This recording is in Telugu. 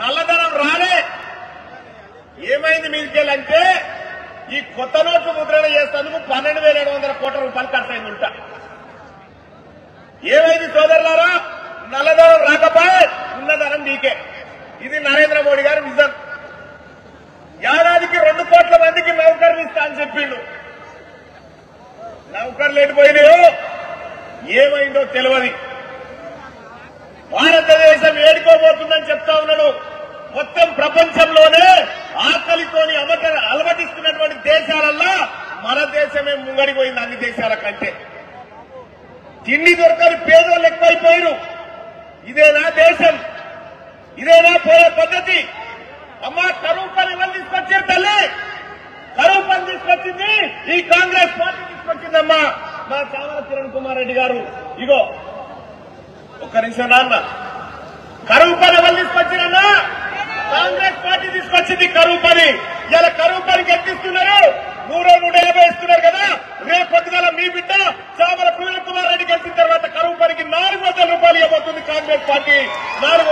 నల్లధనం రాలే. ఏమైంది మీదికెళ్ళంటే ఈ కొత్త నోట్లు ముద్రణ చేస్తేందుకు పన్నెండు వేల ఏడు వందల కోట్ల రూపాయలు ఖర్చు అయింది ఉంటా ఏమైంది సోదరులారా? నల్లధనం రాకపోయే ఉన్నధనం మీకే. ఇది నరేంద్ర మోడీ గారి విజన్. ఏడాదికి రెండు కోట్ల మందికి నౌకర్లు ఇస్తా అని చెప్పిండు. నౌకర్లు ఎడిపోయినాయో ఏమైందో తెలియదు భారతదేశం చెప్తా ఉన్నాడు మొత్తం ప్రపంచంలోనే ఆకలితోని అమట అలవటిస్తున్నటువంటి దేశాలల్లో మన దేశమే ముంగడిపోయింది అన్ని దేశాల కంటే. తిండి దొరకని పేదోళ్ళు ఎక్కువైపోయారు. ఇదేనా దేశం? ఇదేనా పోయే పద్ధతి? అమ్మా కరువు పని ఎవరు తీసుకొచ్చారు తల్లి? కరువు పని తీసుకొచ్చింది ఈ కాంగ్రెస్ పార్టీ తీసుకొచ్చిందమ్మా మా చావల కిరణ్ కుమార్ రెడ్డి గారు. ఇగో ఒక్క నిమిషం నాన్న కరువు పని ఎవరు తీసుకొచ్చిరన్నా కాంగ్రెస్ పార్టీ కరువు పని. ఇలా కరువు పనికి ఎత్తిస్తున్నారు నూరు నూట యాభై ఇస్తున్నారు కదా. రేపు పొద్దుగల మీ బిడ్డ చామల కిరణ్ కుమార్ రెడ్డి గెలిచిన తర్వాత కరువు పనికి నాలుగు వందల రూపాయలు ఇవ్వబోతుంది కాంగ్రెస్ పార్టీ. నాలుగు